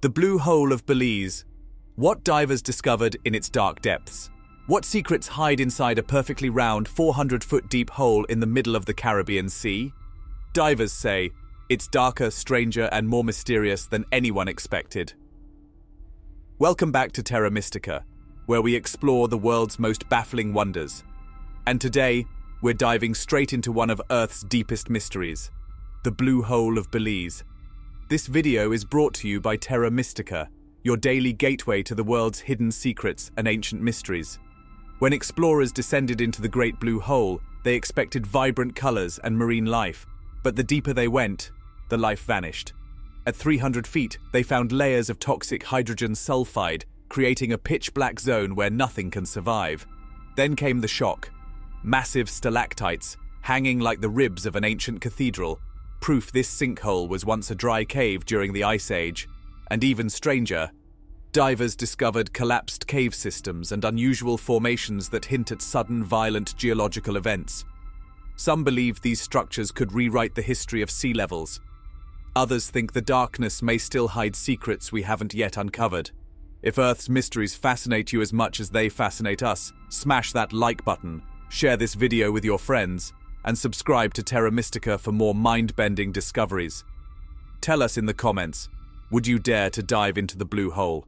The Blue Hole of Belize. What divers discovered in its dark depths? What secrets hide inside a perfectly round 400 foot deep hole in the middle of the Caribbean Sea? Divers say it's darker, stranger, and more mysterious than anyone expected. Welcome back to Terra Mystica, where we explore the world's most baffling wonders. And today, we're diving straight into one of Earth's deepest mysteries the Blue Hole of Belize. This video is brought to you by Terra Mystica, your daily gateway to the world's hidden secrets and ancient mysteries. When explorers descended into the Great Blue Hole, they expected vibrant colors and marine life, but the deeper they went, the life vanished. At 300 feet, they found layers of toxic hydrogen sulfide, creating a pitch black zone where nothing can survive. Then came the shock massive stalactites, hanging like the ribs of an ancient cathedral, proof this sinkhole was once a dry cave during the Ice Age, and even stranger, divers discovered collapsed cave systems and unusual formations that hint at sudden violent geological events. Some believe these structures could rewrite the history of sea levels. Others think the darkness may still hide secrets we haven't yet uncovered. If Earth's mysteries fascinate you as much as they fascinate us, smash that like button, share this video with your friends, and subscribe to Terra Mystica for more mind bending discoveries. Tell us in the comments would you dare to dive into the blue hole?